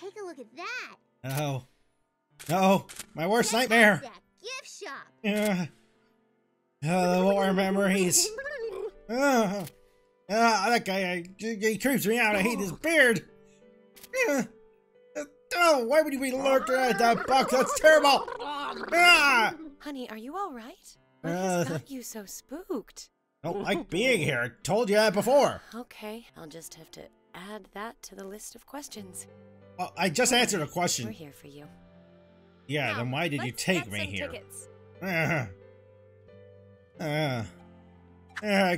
take a look at that. Oh. No, my worst nightmare. That gift shop. Yeah. Uh, the war memories. Uh, uh, that guy, I, he creeps me out. I hate his beard. Uh, oh, why would you be lurking at that box? That's terrible. Ah! Honey, are you all right? What Uh, has got you so spooked? Don't like being here. I told you that before. Okay, I'll just have to add that to the list of questions. Well, I just answered a question. We're here for you. Yeah, Now, then why did you take me here? Tickets. Uh, uh, uh,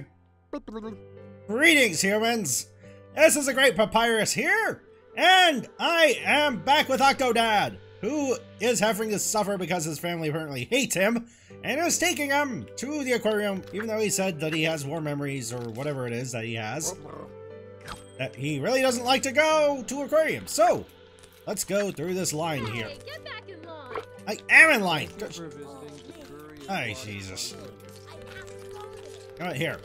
greetings, humans! This is a great papyrus here, and I am back with Octodad, who is having to suffer because his family apparently hates him, and is taking him to the aquarium, even though he said that he has war memories or whatever it is that he has. That he really doesn't like to go to aquarium. So, let's go through this line here. Get back in line. I am in line. Thank you for visiting the Curry Ay, Empire. Jesus. I have to go there. Right here.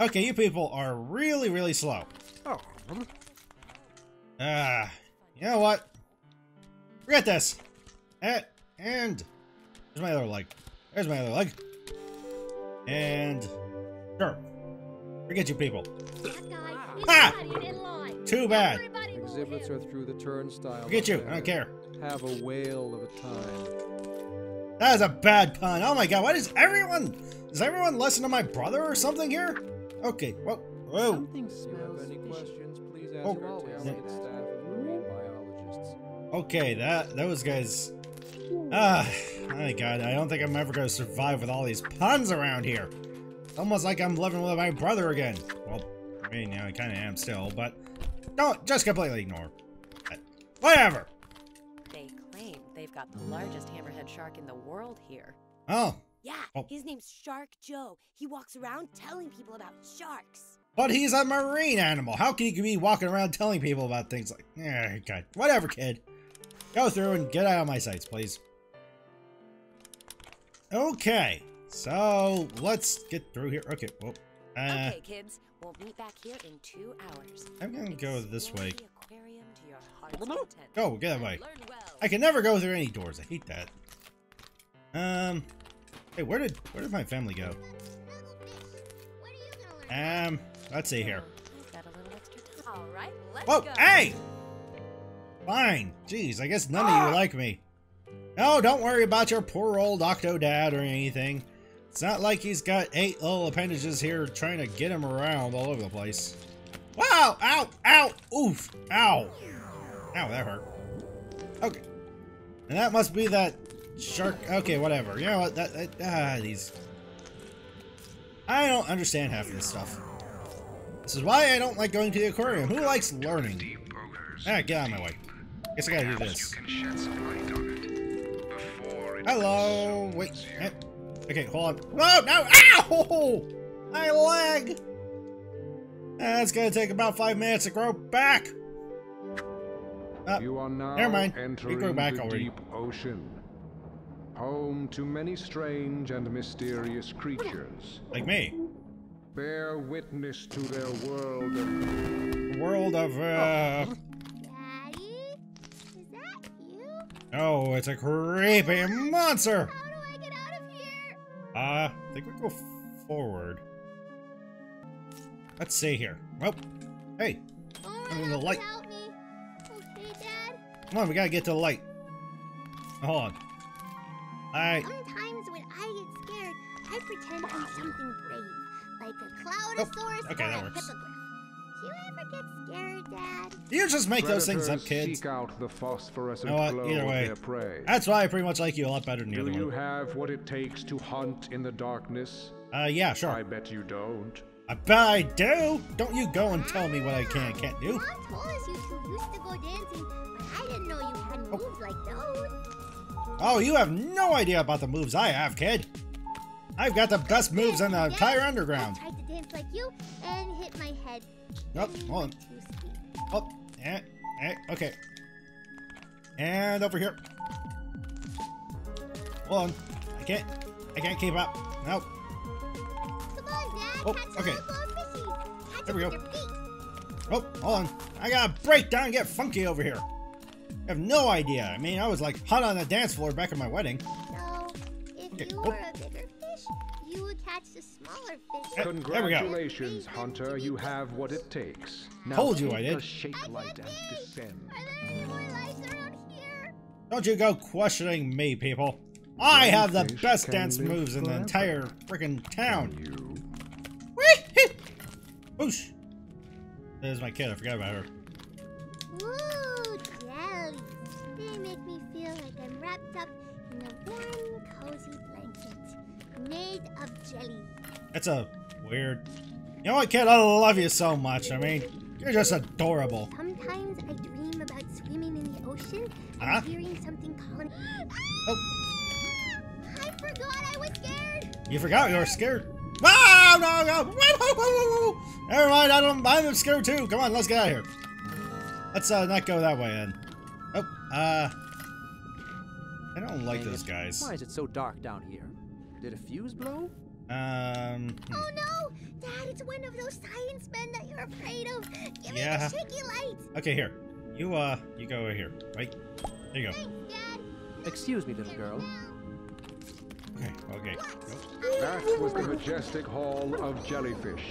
Okay, you people are really, really slow. Oh, Ah, you know what? Forget this. Eh, and there's my other leg. There's my other leg. And sure. Forget you people. That guy, Ah! not in line. Too bad. Exhibits are through the turnstile. Forget you. I don't care. Have a whale of a time. That is a bad pun. Oh my god, what is everyone? Does everyone listen to my brother or something here? Okay, whoa, whoa. Something if you have any questions, please ask Oh. our talented staff of marine biologists. Okay, that those guys. Ah, my god, I don't think I'm ever gonna survive with all these puns around here. Almost like I'm living with my brother again. Well, I mean, yeah, I kind of am still, but don't just completely ignore. it. Whatever. They claim they've got the largest hammerhead shark in the world here. Oh, Yeah, Oh. his name's Shark Joe. He walks around telling people about sharks. but he's a marine animal. How can he be walking around telling people about things like? Eh, God, whatever, kid. Go through and get out of my sights, please. Okay, so let's get through here. Okay, well, uh, okay, kids, we'll meet back here in two hours. I'm gonna go this way. the aquarium to your heart's. Go, get that way. Well. I can never go through any doors. I hate that. Um, hey, where did where did my family go? What are you gonna? Um, let's see here. I've got a little extra time. All right, let's Whoa, go. hey! Fine. Jeez, I guess none of you like me. No, don't worry about your poor old Octodad or anything. It's not like he's got eight little appendages here trying to get him around all over the place. Wow! Ow! Ow! Oof! Ow! Ow, that hurt. Okay. And that must be that shark. Okay, whatever. You know what? That, that ah, these. I don't understand half of this stuff. This is why I don't like going to the aquarium. Who likes learning? Ah, get out of my way. Guess I gotta do this. you can shed some light on it before it Hello. Wait. You. Okay, hold on. No, no. Ow! My leg. That's gonna take about five minutes to grow back. Uh, You are now never mind. We entering grew back the already. deep ocean, home to many strange and mysterious creatures. like me. Bear witness to their world of World of uh. Daddy? Is that you? Oh, it's a creepy monster. Uh, I think we go forward. Let's see here. Well, hey, Oh, I'm in the light. Help me. Okay, Dad. come on, we gotta get to the light. Hold on. Alright. Sometimes when I get scared, I pretend I'm something brave, like a cloudosaurus okay, or that a works. hippogriff. Do you ever get scared, Dad? You just make those things up, predators kids. Seek out the phosphorescent You know what? glow Either way. their prey. That's why I pretty much like you a lot better than the Do other you one. have what it takes to hunt in the darkness? Uh, yeah, sure. I bet you don't. I bet I do. Don't you go and tell me what I can and can't do. Mom told us you two used to go dancing, but I didn't know you had moves like those. Oh, you have no idea about the moves I have, kid. I've got the best moves in the entire I underground. tried to dance like you and hit my head. Nope, hold on. were. Oh, eh, eh, okay. And over here. Hold on. I can't, I can't keep up. Nope. Come on, Dad. Oh, Catch okay. the little fishies. Catch There we go. with your feet. Oh, hold on. I gotta break down and get funky over here. I have no idea. I mean, I was like hot on the dance floor back at my wedding. So, if Okay, you oh. a bigger fish, you would catch the smaller fish. Eh, there we go. Congratulations, Hunter. You have what it takes. Now Told you I take did. the shape light and descend. Are there any more lights around here? Don't you go questioning me, people. I have the best dance moves in the entire freaking town. You. Whee! Boosh! There's my kid. I forgot about her. Ooh, jellies. They make me feel like I'm wrapped up That's a weird. You know what, kid? I love you so much. I mean, you're just adorable. Sometimes I dream about swimming in the ocean and Huh? hearing something calling. Oh. I forgot I was scared. You forgot you were scared. No, no, no! Never mind. I don't. I'm scared too. Come on, let's get out of here. Let's uh, not go that way then. Oh, uh, I don't like those guys. Why is it so dark down here? Did a fuse blow? Um, hmm. Oh no! Dad, it's one of those science men that you're afraid of. Give Yeah. me the shaky light. okay, here. You uh, you go over here. Right. There you go. Thanks, Dad. Excuse me, little girl. Okay. Okay. That was the majestic hall of jellyfish.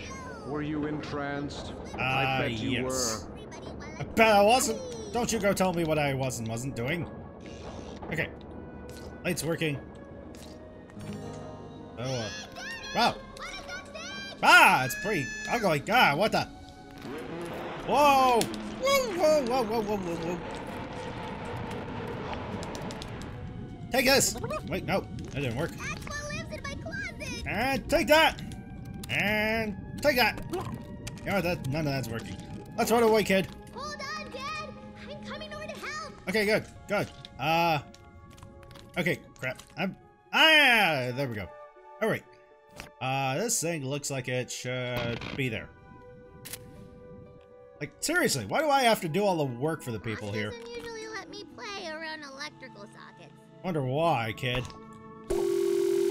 Were you entranced? Ah, I bet you yes. were. I bet I wasn't. Don't you go tell me what I was and wasn't doing. Okay. Lights working. Oh, uh, wow. Ah, it's pretty ugly. God, what the? Whoa! Whoa, whoa, whoa, whoa, whoa, whoa, whoa. Take this! Wait, no, that didn't work. And take that! And take that! You know that, none of that's working. Let's run away, kid. Hold on, Dad. I'm coming over to help. Okay, good, good. Uh, okay, crap. I'm, ah, there we go. All right. Uh, this thing looks like it should be there. Like, seriously, why do I have to do all the work for the people Boss here? usually let me play around electrical sockets. Wonder why, kid.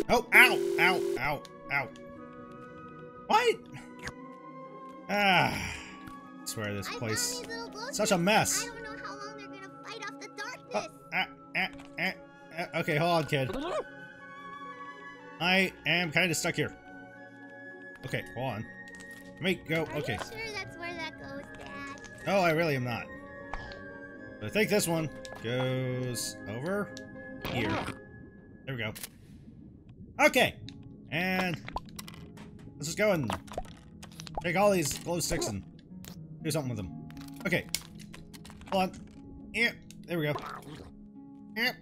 Oh, ow, ow, ow, ow. What? Ah, I swear this I place. found these little glow Such a mess. I don't know how long they're gonna fight off the darkness. Oh, ah, ah, ah, ah. Okay, hold on, kid. I am kind of stuck here. Okay, hold on. Let me go. Are Okay. you sure that's where that goes, Dad? No, I really am not. But I think this one goes over here. There we go. Okay. And let's just go and take all these glow sticks and do something with them. Okay. Hold on. Yeah. There we go. Yeah.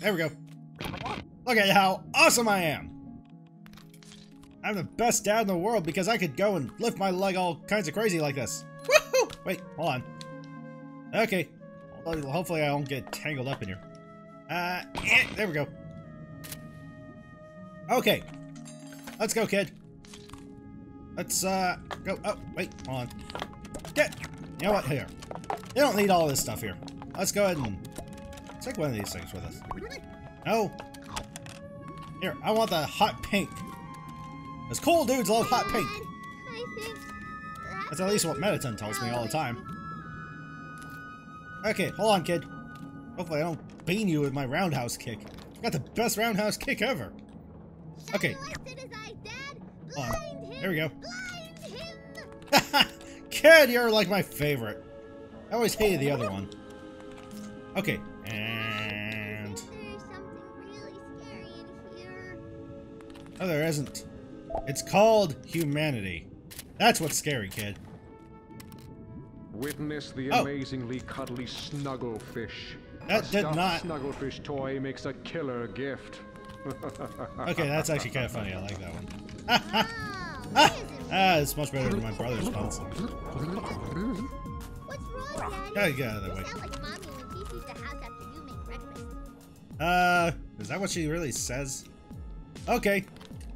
There we go. Look at how awesome I am. I'm the best dad in the world because I could go and lift my leg all kinds of crazy like this. Woohoo! Wait, hold on. Okay. Hopefully- I won't get tangled up in here. Uh, eh, there we go. Okay. Let's go, kid. Let's, uh, go. Oh, wait, hold on. Get! You know what? Here. You don't need all this stuff here. Let's go ahead and take one of these things with us. No. Here, I want the hot pink. Those cool dudes love hot pink. Dad, I think That's at least what Mettaton tells me all the time. Okay, hold on, kid. Hopefully I don't bean you with my roundhouse kick. I got the best roundhouse kick ever. Okay. Shine lights in his eyes, Dad. Hold on. Blind. There we go. Kid, you're like my favorite. I always hated the other one. Okay, and... There's something really scary in here. No, there isn't. It's called humanity. That's what's scary, kid. Witness the Oh. amazingly cuddly Snugglefish. That a did stuffed not- Snugglefish toy makes a killer gift. Okay, that's actually kind of funny. I like that one. Ah, what is it? it's much better than my brother's puns. What's wrong, Daddy? Gotta get out of the way. like Mommy when she sees the house after you make breakfast. Uh, is that what she really says? Okay.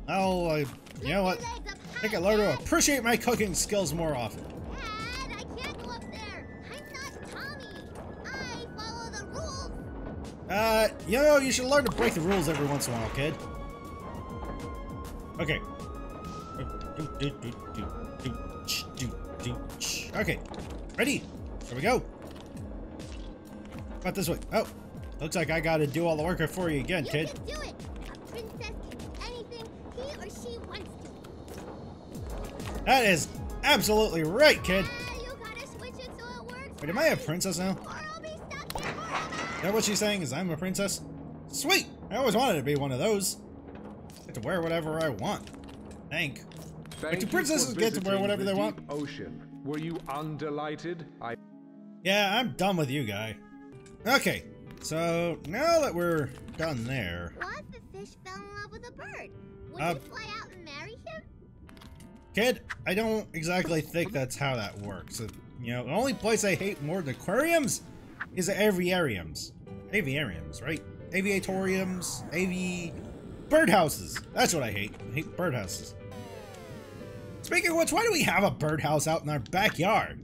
I'll, uh, you know what? Lift your legs up I think I learn to appreciate my cooking skills more often. Dad, I can't go up there. I'm not Tommy. I follow the rules. Uh, you know, you should learn to break the rules every once in a while, kid. Okay. Okay, ready? Here we go. About this way. Oh, looks like I gotta do all the work for you again, You kid. can do it! A princess That is absolutely right, kid. You gotta switch it so. Wait, am I a princess now? Or I'll be stuck here forever. Is that what she's saying? Is I'm a princess? Sweet! I always wanted to be one of those. Get to wear whatever I want. Thank. Thank do you princesses get to wear whatever the they want? Ocean. Were you undelighted? I Yeah, I'm done with you, guy. Okay, so now that we're done there, What if the fish fell in love with a bird? Would Uh, he fly out and marry him? Kid, I don't exactly think that's how that works. You know, the only place I hate more than aquariums is aviariums. Aviariums, right? Aviatoriums, avi... Birdhouses. That's what I hate. I hate birdhouses. Speaking of which, why do we have a birdhouse out in our backyard?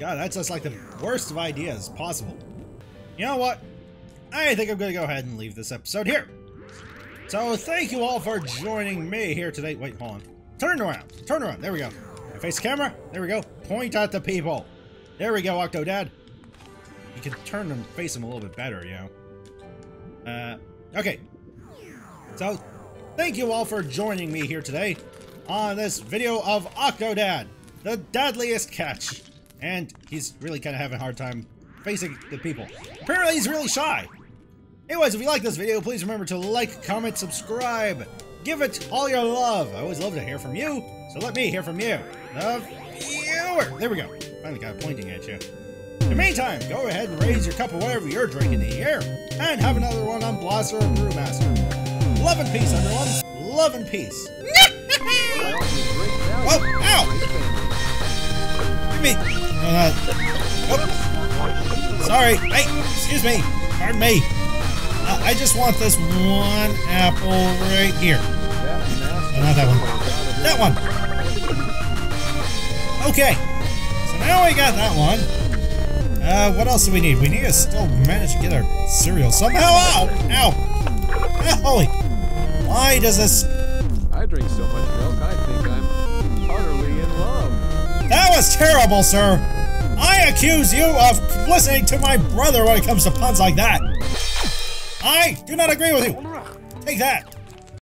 God, that's just like the worst of ideas possible. You know what? I think I'm to go ahead and leave this episode here. So thank you all for joining me here today. Wait, hold on. Turn around. Turn around. There we go. Face camera. There we go. Point at the people. There we go, Octodad. You can turn and face them a little bit better, you know. Uh, okay. So, thank you all for joining me here today on this video of Octodad, the Dadliest catch. And he's really kind of having a hard time facing the people. Apparently, he's really shy. Anyways, if you like this video, please remember to like, comment, subscribe. Give it all your love. I always love to hear from you, so let me hear from you. The viewer. There we go. Finally got pointing at you. In the meantime, go ahead and raise your cup of whatever you're drinking here, and have another one on Blaster or Brewmaster. Love and peace, everyone. Love and peace. Oh, ow! Give me. Not. Oh. Sorry. Hey, excuse me. Pardon me. Uh, I just want this one apple right here. No, not that one. That one. Okay. So now we got that one. Uh, what else do we need? We need to still manage to get our cereal somehow. Ow! Ow! Holy! Why does this... I drink so much milk, I think I'm utterly in love. That was terrible, sir! I accuse you of listening to my brother when it comes to puns like that! I do not agree with you! Take that!